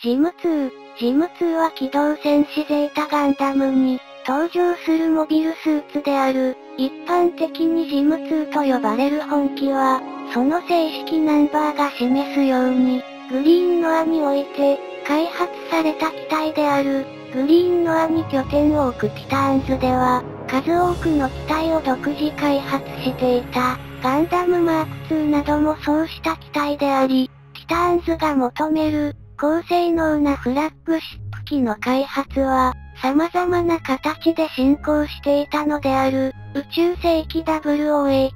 ジム2、ジム2は機動戦士ゼータガンダムに、登場するモビルスーツである、一般的にジム2と呼ばれる本機は、その正式ナンバーが示すように、グリーンノアにおいて、開発された機体である、グリーンノアに拠点を置くティターンズでは、数多くの機体を独自開発していた、ガンダムマーク2などもそうした機体であり、ティターンズが求める、高性能なフラッグシップ機の開発は、様々な形で進行していたのである、宇宙世紀0085年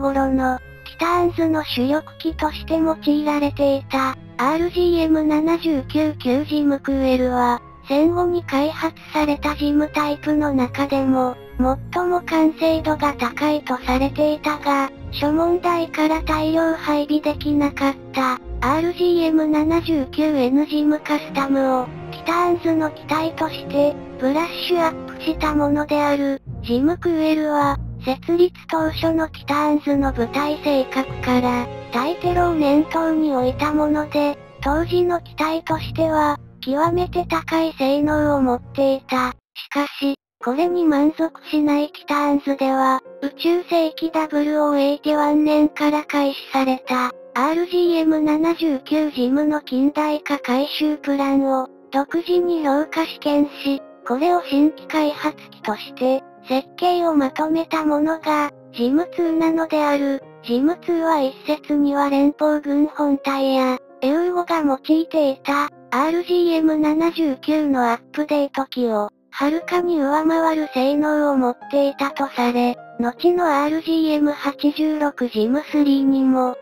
頃の、ティターンズの主力機として用いられていた、RGM79 ジムクエルは、戦後に開発されたジムタイプの中でも、最も完成度が高いとされていたが、諸問題から大量配備できなかった、RGM79N ジムカスタムを、ティターンズの機体として、ブラッシュアップしたものである、ジムクエルは、設立当初のティターンズの部隊性格から、タイテロを念頭に置いたもので、当時の機体としては、極めて高い性能を持っていた。しかし、これに満足しないティターンズでは、宇宙世紀0081年から開始された、RGM79 ジムの近代化改修プランを、独自に評価試験し、これを新規開発機として、設計をまとめたものが、ジム2なのである。ジム2は一説には連邦軍本体や、エウーゴが用いていた、RGM79 のアップデート機を、はるかに上回る性能を持っていたとされ、後の RGM86 ジム3にも、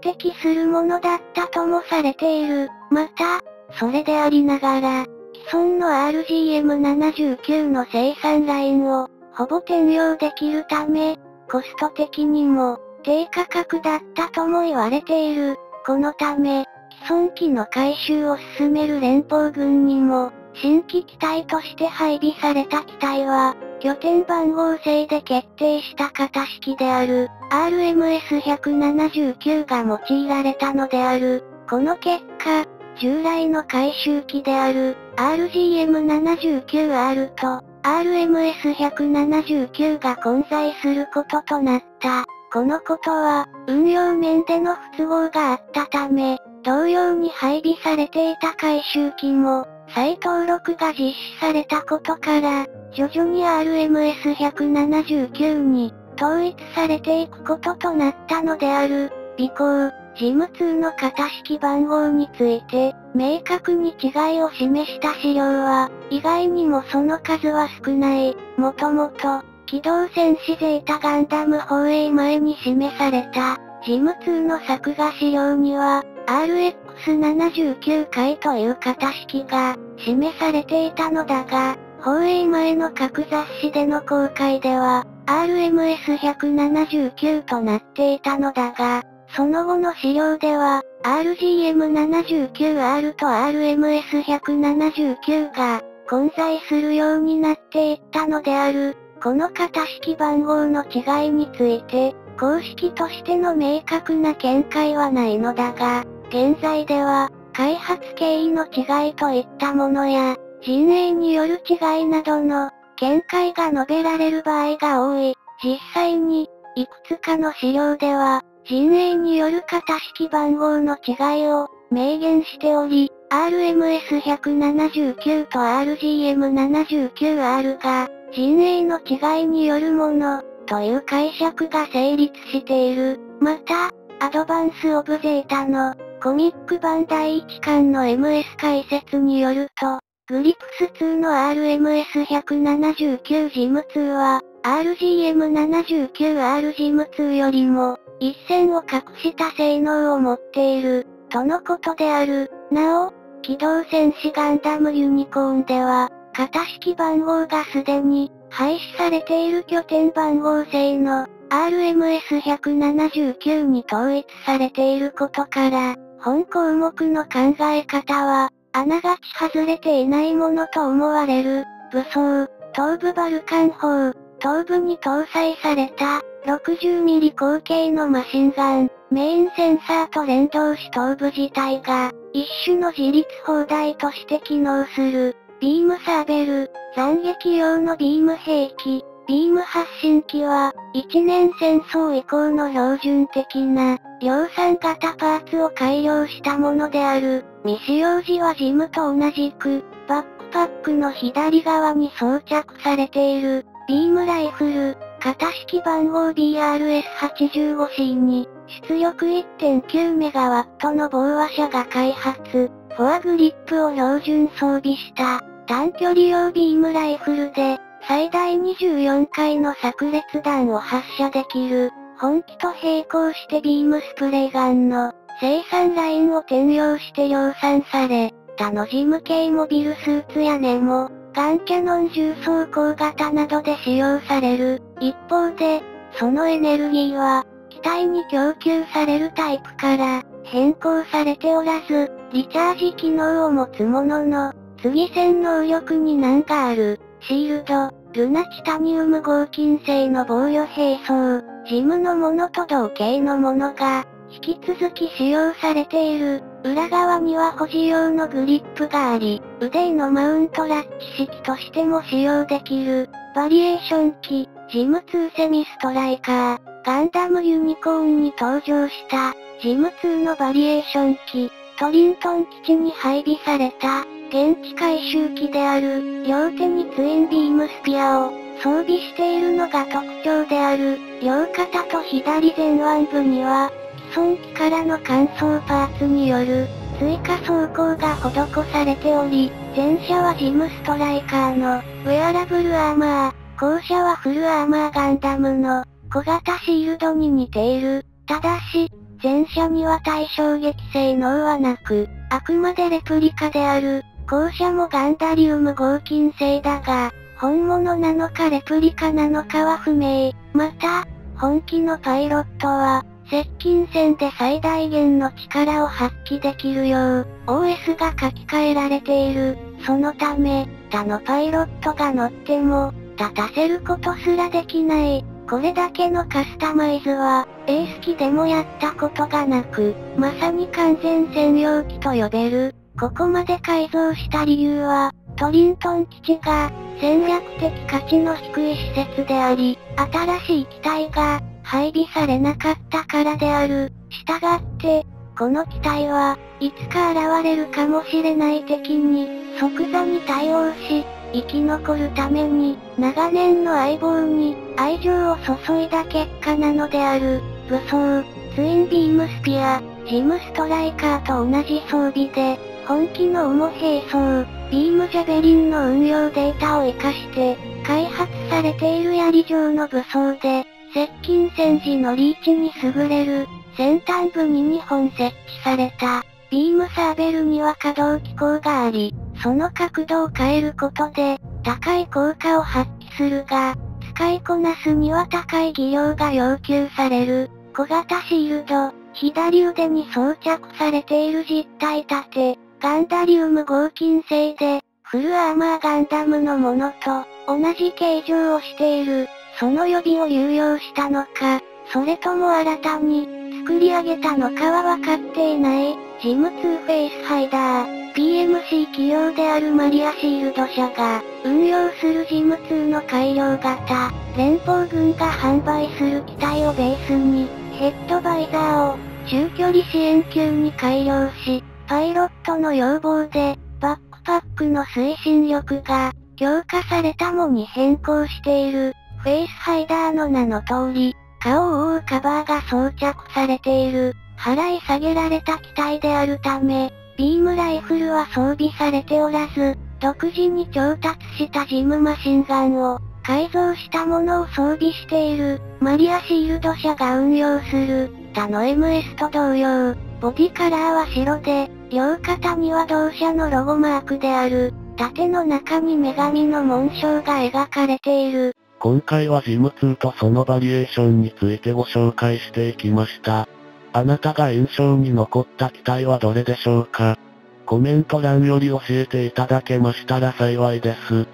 匹敵するものだったともされている。また、それでありながら、既存の RGM79 の生産ラインを、ほぼ転用できるため、コスト的にも、低価格だったとも言われている。このため、既存機の回収を進める連邦軍にも、新規機体として配備された機体は、拠点番号制で決定した型式である、RMS179 が用いられたのである。この結果、従来の回収機である、RGM79R と、RMS179 が混在することとなった。このことは、運用面での不都合があったため、同様に配備されていた回収機も、再登録が実施されたことから、徐々に RMS179 に統一されていくこととなったのである。尾行、事務2の型式番号について、明確に違いを示した資料は、意外にもその数は少ない。もともと、機動戦士ゼータガンダム放映前に示された、事務2の作画資料には、RX79 回という型式が、示されていたのだが、放映前の各雑誌での公開では、RMS179 となっていたのだが、その後の資料では、RGM79R と RMS179 が混在するようになっていったのである。この型式番号の違いについて、公式としての明確な見解はないのだが、現在では、開発経緯の違いといったものや、陣営による違いなどの、見解が述べられる場合が多い。実際に、いくつかの資料では、陣営による型式番号の違いを、明言しており、RMS179 と RGM79R が、陣営の違いによるもの、という解釈が成立している。また、アドバンス・オブ・ゼータの、コミック版第1巻の MS 解説によると、グリプス2の RMS179 ジム2は、RGM79R ジム2よりも、一線を画した性能を持っている、とのことである。なお、機動戦士ガンダムユニコーンでは、型式番号がすでに、廃止されている拠点番号制の、RMS179 に統一されていることから、本項目の考え方は、あながち外れていないものと思われる、武装、東部バルカン砲、東部に搭載された、60mm 口径のマシンガン、メインセンサーと連動し頭部自体が、一種の自立砲台として機能する、ビームサーベル、斬撃用のビーム兵器、ビーム発信機は、一年戦争以降の標準的な、量産型パーツを改良したものである。未使用時はジムと同じく、バックパックの左側に装着されている、ビームライフル、型式番号 BRS85C に、出力 1.9MW の防和車が開発、フォアグリップを標準装備した、短距離用ビームライフルで、最大24回の炸裂弾を発射できる、本機と並行してビームスプレーガンの生産ラインを転用して量産され、他のジム系モビルスーツやネモ、ガンキャノン重装甲型などで使用される。一方で、そのエネルギーは、機体に供給されるタイプから変更されておらず、リチャージ機能を持つものの、次戦能力に難がある。シールド、ルナチタニウム合金製の防御兵装、ジムのものと同型のものが、引き続き使用されている。裏側には保持用のグリップがあり、腕のマウントラッチ式としても使用できる。バリエーション機、ジム2セミストライカー、ガンダムユニコーンに登場した、ジム2のバリエーション機、トリントン基地に配備された、現地回収機である、両手にツインビームスピアを装備しているのが特徴である、両肩と左前腕部には、既存機からの乾燥パーツによる、追加装甲が施されており、前者はジムストライカーの、ウェアラブルアーマー、後者はフルアーマーガンダムの、小型シールドに似ている。ただし、前者には対衝撃性能はなく、あくまでレプリカである、後者もガンダリウム合金製だが、本物なのかレプリカなのかは不明。また、本気のパイロットは、接近戦で最大限の力を発揮できるよう、OS が書き換えられている。そのため、他のパイロットが乗っても、立たせることすらできない。これだけのカスタマイズは、エース機でもやったことがなく、まさに完全専用機と呼べる。ここまで改造した理由は、トリントン基地が、戦略的価値の低い施設であり、新しい機体が、配備されなかったからである。したがって、この機体は、いつか現れるかもしれない敵に、即座に対応し、生き残るために、長年の相棒に、愛情を注いだ結果なのである。武装、ツインビームスピア、ジムストライカーと同じ装備で、本気の重兵装、ビームジャベリンの運用データを活かして、開発されている槍状の武装で、接近戦時のリーチに優れる、先端部に2本設置された、ビームサーベルには可動機構があり、その角度を変えることで、高い効果を発揮するが、使いこなすには高い技量が要求される。小型シールド、左腕に装着されている実体立て、ガンダリウム合金製で、フルアーマーガンダムのものと、同じ形状をしている。その予備を有用したのか、それとも新たに、作り上げたのかはわかっていない、ジム2フェイスハイダー、PMC 企業であるマリアシールド社が、運用するジム2の改良型、連邦軍が販売する機体をベースに、ヘッドバイザーを、中距離支援級に改良し、パイロットの要望で、バックパックの推進力が、強化されたものに変更している、フェイスハイダーの名の通り、顔を覆うカバーが装着されている、払い下げられた機体であるため、ビームライフルは装備されておらず、独自に調達したジムマシンガンを、改造したものを装備している、マリアシールド社が運用する、他の MS と同様、ボディカラーは白で、両肩には同社のロゴマークである、盾の中に女神の紋章が描かれている。今回はジム2とそのバリエーションについてご紹介していきました。あなたが印象に残った機体はどれでしょうか？コメント欄より教えていただけましたら幸いです。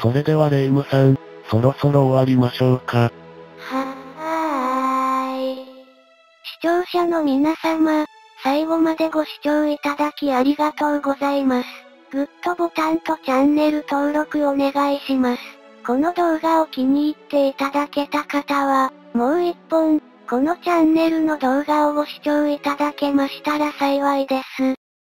それではレイムさん、そろそろ終わりましょうか。は、はーい。視聴者の皆様、最後までご視聴いただきありがとうございます。グッドボタンとチャンネル登録お願いします。この動画を気に入っていただけた方は、もう一本、このチャンネルの動画をご視聴いただけましたら幸いです。